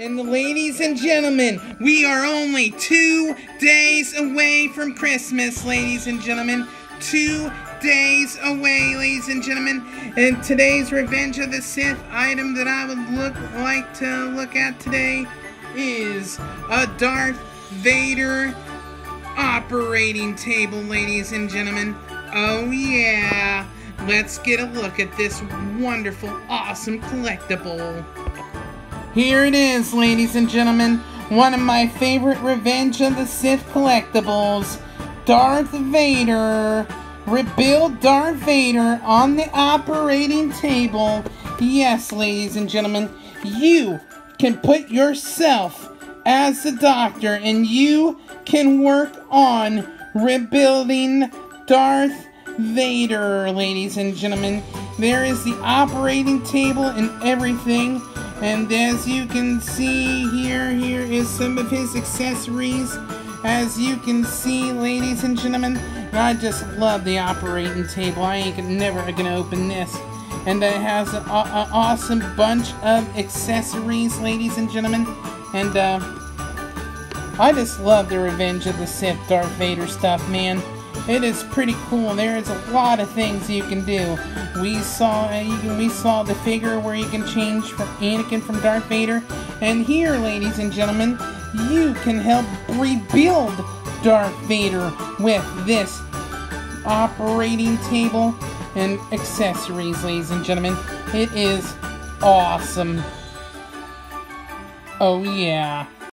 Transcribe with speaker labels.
Speaker 1: And ladies and gentlemen, we are only two days away from Christmas, ladies and gentlemen. Two days away, ladies and gentlemen. And today's Revenge of the Sith item that I would look like to look at today is a Darth Vader operating table, ladies and gentlemen. Oh yeah. Let's get a look at this wonderful, awesome collectible. Here it is, ladies and gentlemen. One of my favorite Revenge of the Sith collectibles. Darth Vader. Rebuild Darth Vader on the operating table. Yes, ladies and gentlemen, you can put yourself as the doctor and you can work on rebuilding Darth Vader, ladies and gentlemen. There is the operating table and everything. And as you can see here, here is some of his accessories. As you can see, ladies and gentlemen, I just love the operating table. I ain't never gonna open this. And it has an awesome bunch of accessories, ladies and gentlemen. And uh, I just love the Revenge of the Sith Darth Vader stuff, man. It is pretty cool. There is a lot of things you can do. We saw uh, we saw the figure where you can change from Anakin from Darth Vader, and here, ladies and gentlemen, you can help rebuild Darth Vader with this operating table and accessories, ladies and gentlemen. It is awesome. Oh yeah.